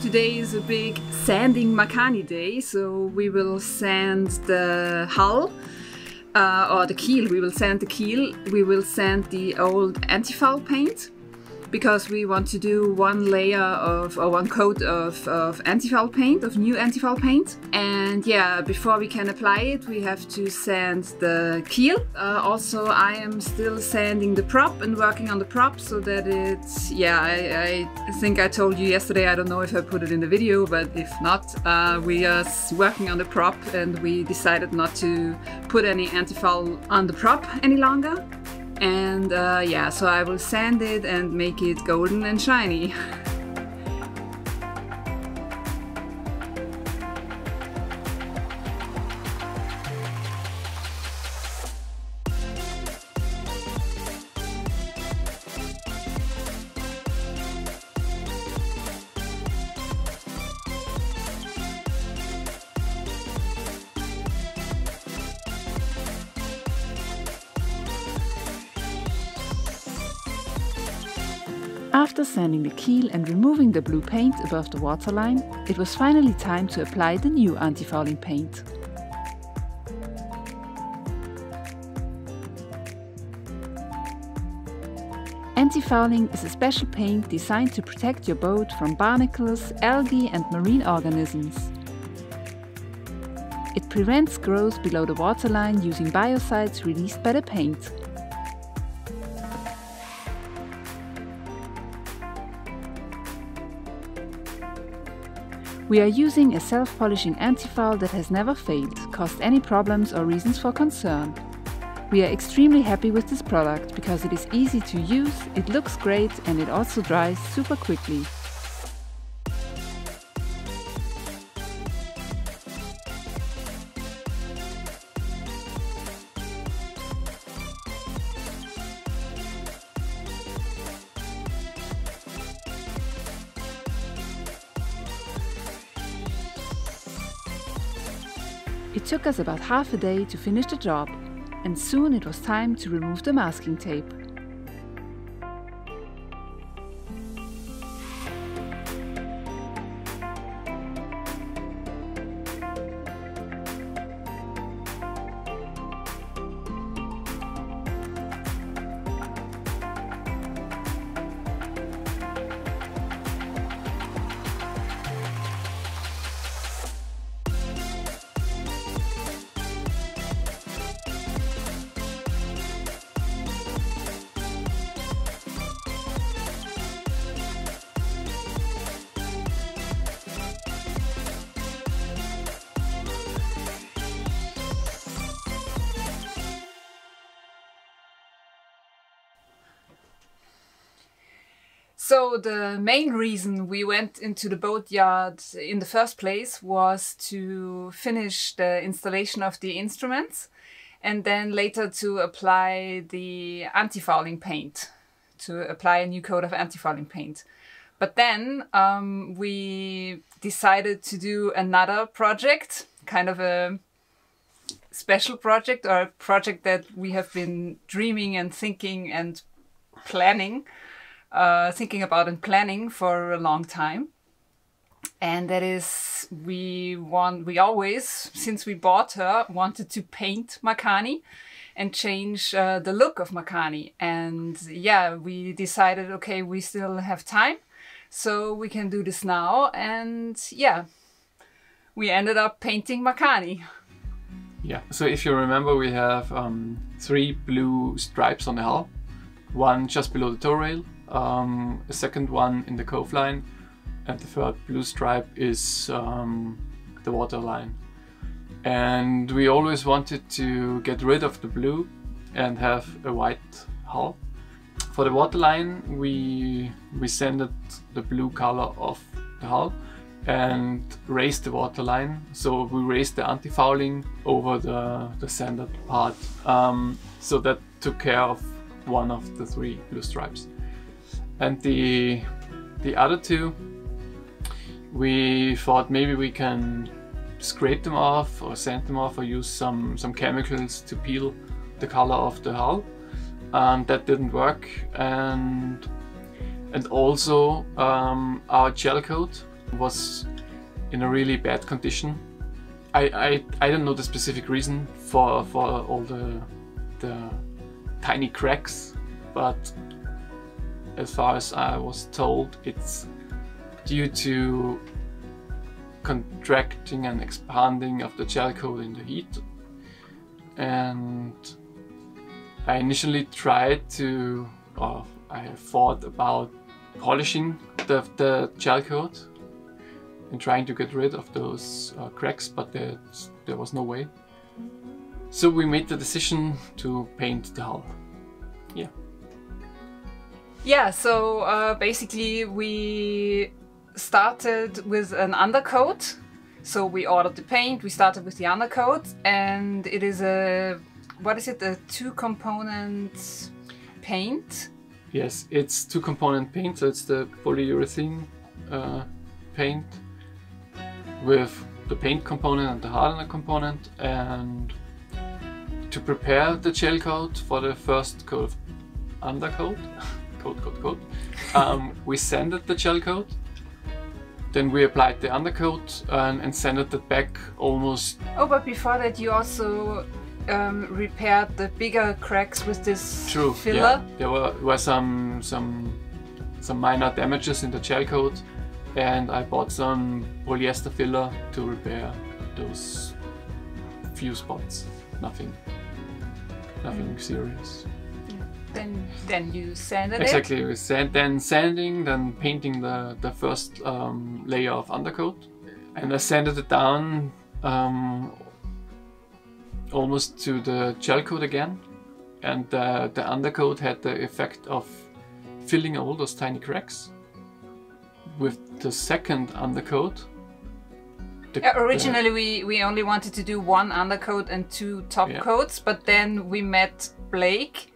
Today is a big sanding Makani day, so we will sand the hull uh, or the keel. We will sand the keel. We will sand the old anti-foul paint because we want to do one layer of or one coat of, of anti-foul paint of new anti-foul paint. And yeah before we can apply it we have to sand the keel. Uh, also I am still sanding the prop and working on the prop so that it's yeah I, I, think I told you yesterday I don't know if I put it in the video but if not uh, we are working on the prop and we decided not to put any anti-foul on the prop any longer and uh, yeah, so I will sand it and make it golden and shiny. After sanding the keel and removing the blue paint above the waterline, it was finally time to apply the new anti-fouling paint. Anti-fouling is a special paint designed to protect your boat from barnacles, algae and marine organisms. It prevents growth below the waterline using biocides released by the paint. We are using a self-polishing anti-foul that has never failed, caused any problems or reasons for concern. We are extremely happy with this product because it is easy to use, it looks great and it also dries super quickly. Us about half a day to finish the job, and soon it was time to remove the masking tape. So the main reason we went into the boatyard in the first place was to finish the installation of the instruments and then later to apply the anti-fouling paint, to apply a new coat of anti-fouling paint. But then um, we decided to do another project, kind of a special project or a project that we have been dreaming and thinking and planning uh, thinking about and planning for a long time. And that is, we want, we always, since we bought her, wanted to paint Makani and change uh, the look of Makani. And yeah, we decided, okay, we still have time, so we can do this now. And yeah, we ended up painting Makani. Yeah, so if you remember, we have um, three blue stripes on the hull, one just below the toe rail, um, a second one in the cove line, and the third blue stripe is um, the water line. And we always wanted to get rid of the blue and have a white hull. For the water line, we, we sanded the blue color of the hull and raised the water line. So we raised the anti-fouling over the, the sanded part. Um, so that took care of one of the three blue stripes. And the, the other two, we thought maybe we can scrape them off or sand them off or use some, some chemicals to peel the color of the hull. And that didn't work. And, and also um, our gel coat was in a really bad condition. I, I, I don't know the specific reason for for all the the tiny cracks, but as far as I was told, it's due to contracting and expanding of the gel coat in the heat. And I initially tried to, or I thought about polishing the, the gel coat and trying to get rid of those uh, cracks, but there, there was no way. So we made the decision to paint the hull. Yeah. So uh, basically we started with an undercoat. So we ordered the paint, we started with the undercoat, and it is a, what is it, a two component paint? Yes, it's two component paint, so it's the polyurethane uh, paint with the paint component and the hardener component and to prepare the gel coat for the first coat of undercoat, coat, coat, coat, um, we sanded the gel coat then we applied the undercoat and, and sanded it back almost. Oh, but before that, you also um, repaired the bigger cracks with this True, filler. Yeah. There were, were some some some minor damages in the gel coat, and I bought some polyester filler to repair those few spots. Nothing, nothing mm. serious. Then, then you sanded exactly. it. Exactly. Sand, then sanding, then painting the the first um, layer of undercoat, and I sanded it down um, almost to the gel coat again, and uh, the undercoat had the effect of filling all those tiny cracks. With the second undercoat, the, yeah, originally, the, we, we only wanted to do one undercoat and two top yeah. coats, but then we met Blake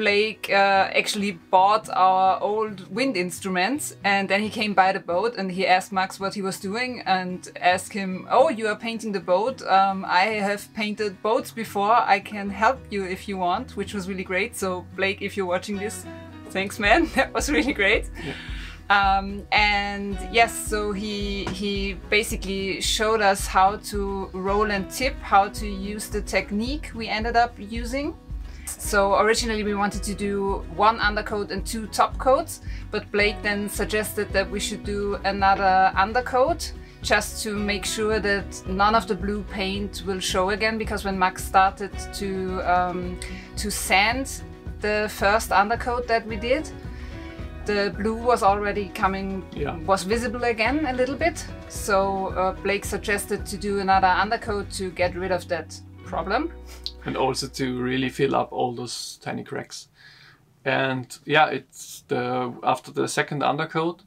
Blake uh, actually bought our old wind instruments and then he came by the boat and he asked Max what he was doing and asked him, Oh, you are painting the boat. Um, I have painted boats before. I can help you if you want, which was really great. So, Blake, if you're watching this, thanks, man. That was really great. Yeah. Um, and yes, so he he basically showed us how to roll and tip, how to use the technique we ended up using. So originally we wanted to do one undercoat and two top coats, but Blake then suggested that we should do another undercoat just to make sure that none of the blue paint will show again because when Max started to um, to sand the first undercoat that we did the blue was already coming yeah. was visible again a little bit. So uh, Blake suggested to do another undercoat to get rid of that problem and also to really fill up all those tiny cracks. And yeah, it's the after the second undercoat,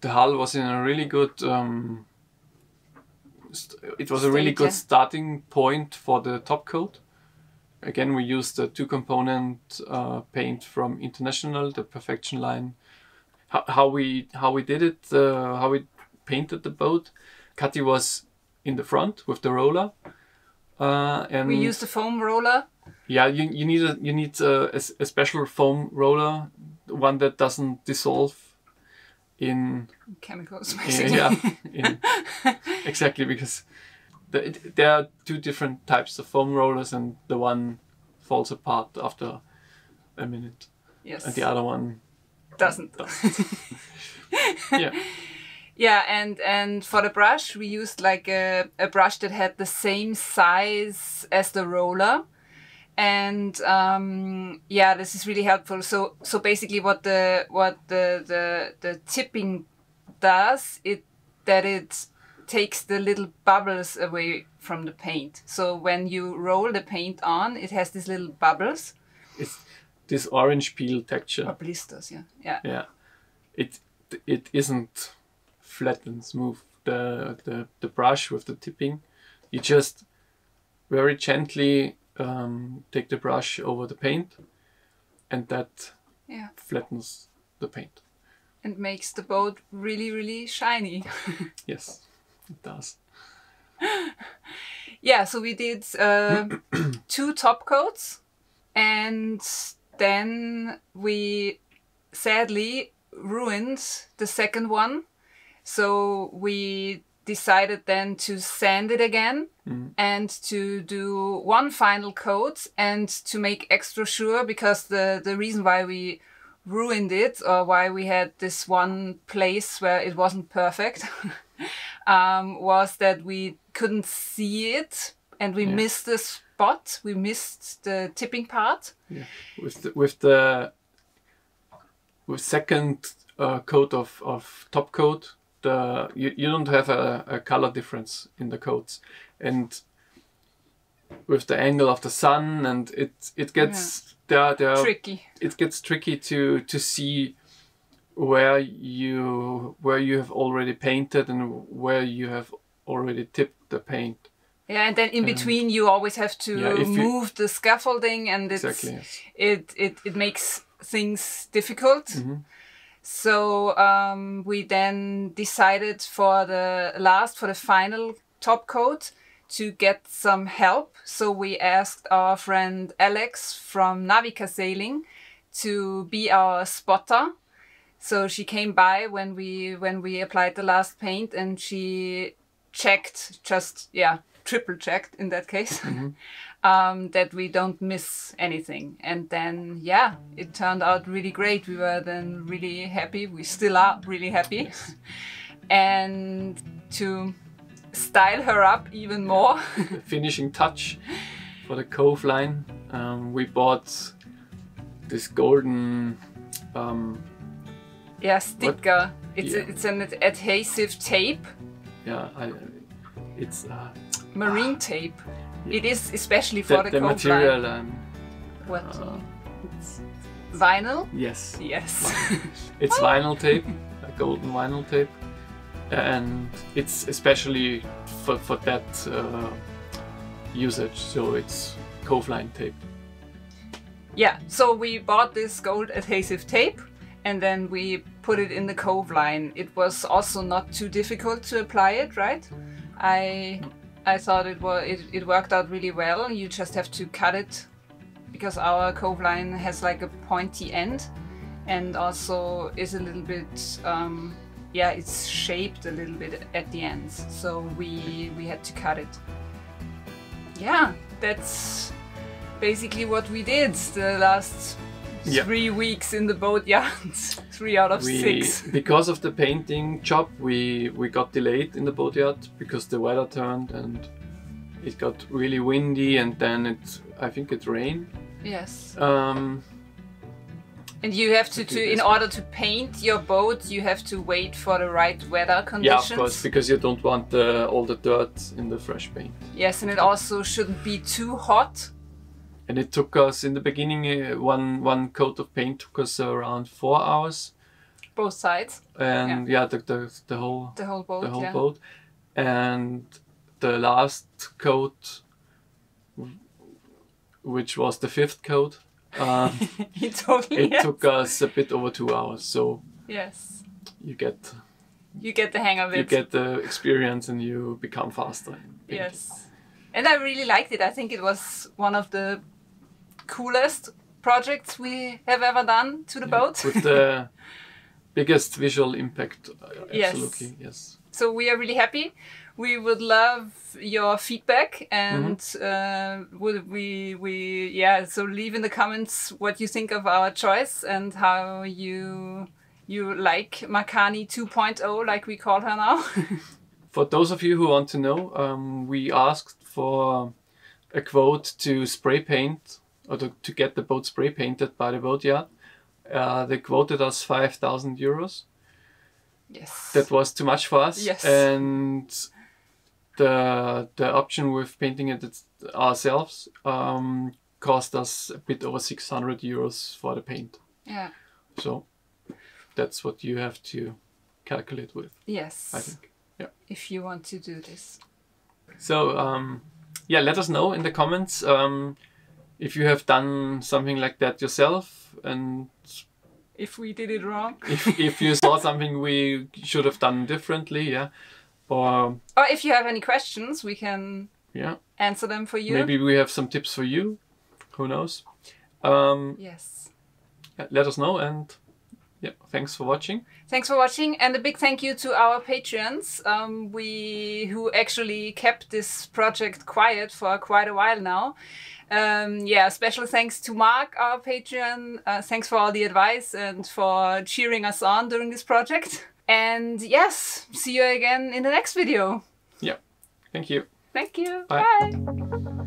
the hull was in a really good. Um, it was a really good starting point for the top coat. Again, we used the two component uh, paint from International, the Perfection line. How, how we how we did it, uh, how we painted the boat. Kathi was in the front with the roller, uh, and we used a foam roller. Yeah, you, you need a you need a, a, a special foam roller, one that doesn't dissolve in chemicals. Basically. Yeah, in, exactly because the, it, there are two different types of foam rollers, and the one falls apart after a minute. Yes. And the other one doesn't. doesn't. yeah. Yeah, and and for the brush we used like a, a brush that had the same size as the roller. And um, yeah, this is really helpful. So so basically what the what the the, the tipping does it that it takes the little bubbles away from the paint. So when you roll the paint on, it has these little bubbles. It's this orange peel texture. Or blisters, yeah. Yeah. Yeah. It it isn't flat and smooth the, the, the brush with the tipping. You just very gently um, take the brush over the paint and that yeah. flattens the paint. And makes the boat really, really shiny. yes, it does. yeah, so we did uh, two top coats and then we sadly ruined the second one So we decided then to sand it again and to do one final coat and to make extra sure because the the reason why we ruined it or why we had this one place where it wasn't perfect um, was that we couldn't see it and we missed the spot. We missed the tipping part. Yeah. With the, with the with second uh, coat of, of top coat, the you, you don't have a, a color difference in the coats, and with the angle of the sun, and it it gets there there tricky it gets tricky to to see where you where you have already painted and where you have already tipped the paint. yeah and then in between you always have to Yeah, if you- move the scaffolding and it's Exactly. Yes. it, it it makes things difficult. Mm-hmm. So um, we then decided for the last, for the final top coat, to get some help. So we asked our friend Alex from Navika Sailing to be our spotter. So she came by when we when we applied the last paint, and she checked, just yeah, triple checked in that case. um, that we don't miss anything. And then, yeah, it turned out really great. We were then really happy. We still are really happy. Yes. and to style her up even more, finishing touch for the cove line. Um, we bought this golden um, yeah, sticker. It's, Yeah. a, it's an adhesive tape, yeah I, it's uh, marine tape. It is especially for the, the, the cove material line. um, What? uh, Vinyl? yes Yes. it's vinyl tape a golden vinyl tape and it's especially for, for that uh, usage so it's cove line tape Yeah, so we bought this gold adhesive tape and then we put it in the cove line. It was also not too difficult to apply it, right? I I thought it was it, it worked out really well. You just have to cut it because our cove line has like a pointy end and also is a little bit um, yeah, it's shaped a little bit at the ends. So we we had to cut it. Yeah, that's basically what we did the last Yeah. three weeks in the boatyard. three out of we six. because of the painting job we we got delayed in the boatyard because the weather turned and it got really windy and then it i think it rained Yes. um And you have to, to in order to paint your boat, you have to wait for the right weather conditions. yeah of course because you don't want the, all the dirt in the fresh paint Yes, and it also shouldn't be too hot. And it took us in the beginning uh, one one coat of paint took us around four hours Both sides, and yeah, the, the, the whole the whole boat. the whole yeah. boat and the last coat which was the fifth coat um, He it yes. took us a bit over two hours so Yes. you get You get the hang of it. you get the experience and you become faster. Yes. And I really liked it. I think it was one of the coolest projects we have ever done to the boat. with the biggest visual impact uh, Yes. absolutely yes so we are really happy. We would love your feedback and uh, would we we yeah so leave in the comments what you think of our choice and how you you like Makani 2.0 like we call her now. For those of you who want to know, um, we asked for a quote to spray paint or to, to get the boat spray painted by the boat yard. Uh, they quoted us 5,000 euros. yes. That was too much for us. Yes. And the the option with painting it ourselves um, cost us a bit over 600 euros for the paint. yeah. So that's what you have to calculate with, Yes. I think. Yeah. If you want to do this. So um, yeah, let us know in the comments um, if you have done something like that yourself, and If we did it wrong. if, if you saw something we should have done differently, yeah, or Or if you have any questions, we can yeah, answer them for you. maybe we have some tips for you. Who knows? Um, Yes. let us know, and Yeah, thanks for watching. Thanks for watching, and a big thank you to our patrons. Um, we who actually kept this project quiet for quite a while now. Um, yeah, special thanks to Mark, our patron. Uh, thanks for all the advice and for cheering us on during this project. And yes, see you again in the next video. Yeah, thank you. Thank you. Bye. Bye.